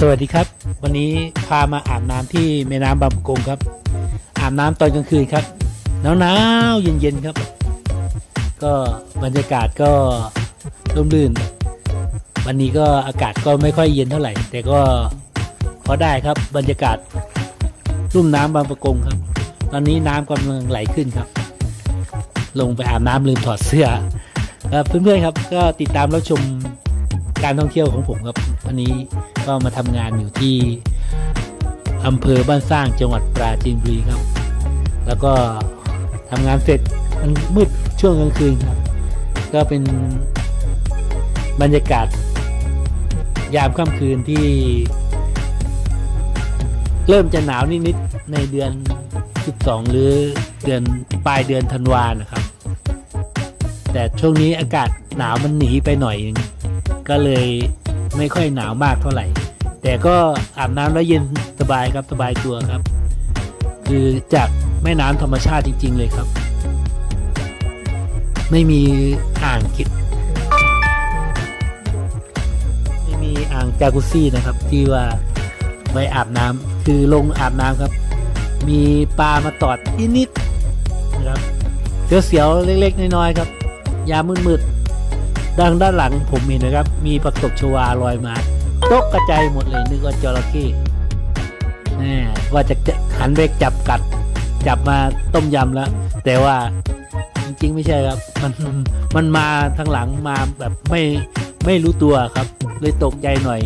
สวัสดีครับ วันนี้พามาอาบน้ำที่แม่น้ำบางปะกงครับ อาบน้ำตอนกลางคืนครับหนาวๆเย็นๆครับ ก็บรรยากาศก็ร่มรื่น วันนี้ก็อากาศก็ไม่ค่อยเย็นเท่าไหร่ แต่ก็พอได้ครับบรรยากาศรุ่มน้ำบางปะกงครับ ตอนนี้น้ำกำลังไหลขึ้นครับ ลงไปอาบน้ำลืมถอดเสื้อเพื่อนๆครับ ก็ติดตามรับชม การท่องเที่ยวของผมครับวันนี้ก็มาทำงานอยู่ที่อำเภอบ้านสร้างจังหวัดปราจีนบุรีครับ แล้วก็ทำงานเสร็จมันมืดช่วงกลางคืนครับ ก็เป็นบรรยากาศ ยามค่ำคืนที่ เริ่มจะหนาวนิดๆในเดือน 12 หรือเดือนปลายเดือนธันวานะครับ แต่ช่วงนี้อากาศหนาวมันหนีไปหน่อยนึง ก็เลยไม่ค่อยหนาวมากเท่าไหร่ แต่ก็อาบน้ำแล้วเย็นสบายครับสบายตัวครับ คือจากแม่น้ำธรรมชาติจริง ๆ เลยครับ ไม่มีอ่างกิดไม่มีอ่างจากุซี่นะครับ ที่ว่าไว้อาบน้ำคือลงอาบน้ำครับ มีปลามาตอดนิดๆนะครับเสียวๆเล็ก ๆ น้อยๆครับ ยามมืดๆ ด้านด้านหลังผมเห็นนะครับ มีผักตบชวาลอยมาตกกระจายหมดเลยนึกว่าจระเข้แน่ว่าจะหันไปจับกัด จับมาต้มยำแล้ว แต่ว่าจริงๆไม่ใช่ครับ มันมันมาทางหลังมาแบบไม่ไม่รู้ตัวครับ เลยตกใจหน่อย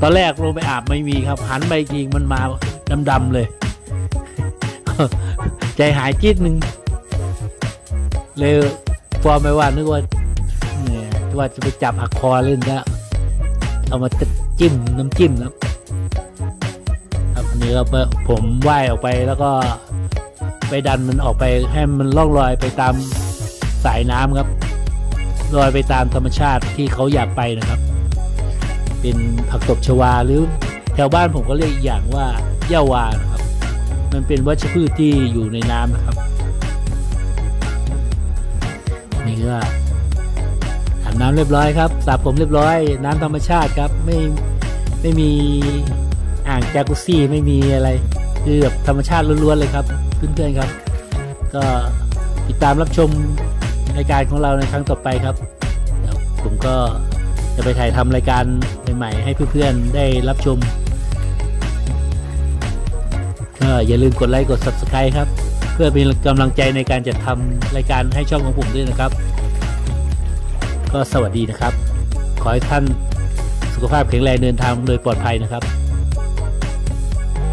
ตอนแรกลงไปอาบไม่มีครับ หันไปจริงมันมาดำๆเลย ใจหายจี๊ดหนึ่งเลยฟอร์มไปว่านึกว่า ว่าจะไปจับหักคอเล่นแล้วเอามาจิ้มน้ำจิ้มแล้วครับอันนี้ก็ผมว่ายออกไปแล้วก็ไปดันมันออกไปให้มันล่องลอยไปตามสายน้ำครับลอยไปตามธรรมชาติที่เขาอยากไปนะครับ เป็นผักตบชวาหรือแถวบ้านผมก็เรียกอีกอย่างว่าย่าวานะครับ มันเป็นวัชพืชที่อยู่ในน้ำนะครับนี่ก็ อาบน้ำเรียบร้อยครับสระผมเรียบร้อย น้ำธรรมชาติครับไม่ไม่มีอ่างจากุซี่ไม่มีอะไรคือแบบธรรมชาติล้วนๆเลยครับเพื่อนๆครับ ก็ติดตามรับชมรายการของเราในครั้งต่อไปครับผมก็จะไปถ่ายทำรายการใหม่ๆให้เพื่อนๆได้รับชมก็อย่าลืมกดไลค์กด Subscribe ครับ เพื่อเป็นกำลังใจในการจัดทำรายการให้ช่องของผมด้วยนะครับ ก็สวัสดีนะครับ ขอให้ท่านสุขภาพแข็งแรงเดินทางโดยปลอดภัยนะครับ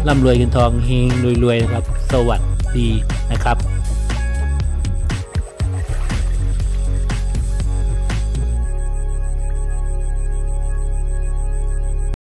ร่ำรวยเงินทองเฮงรวยๆนะครับ สวัสดีนะครับ